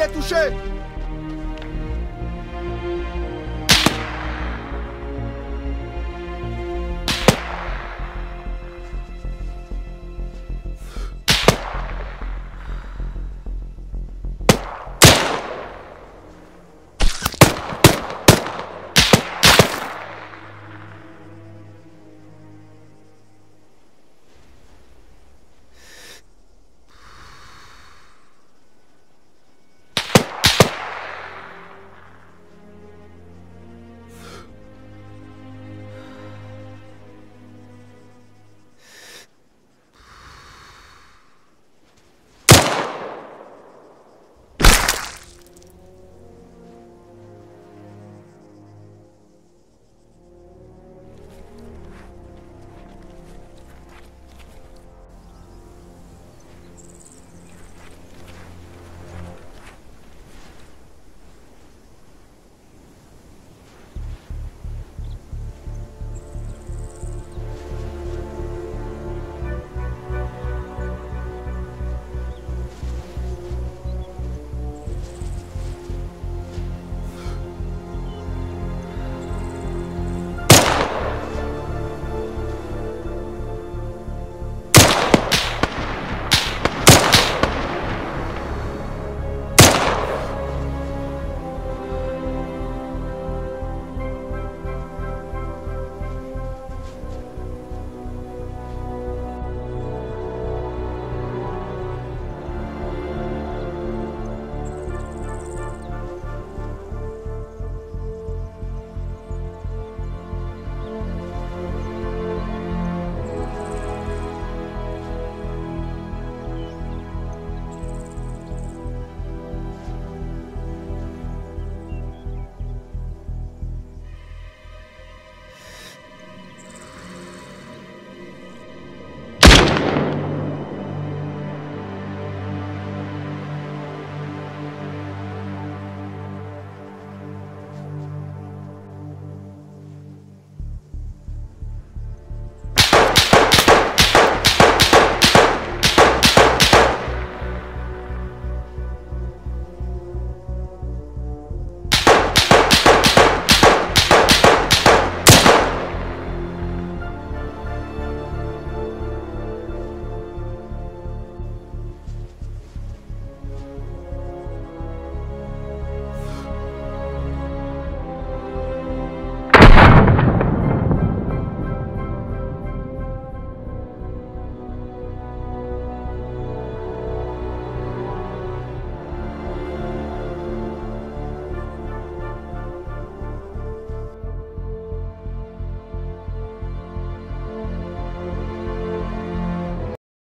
Il est touché.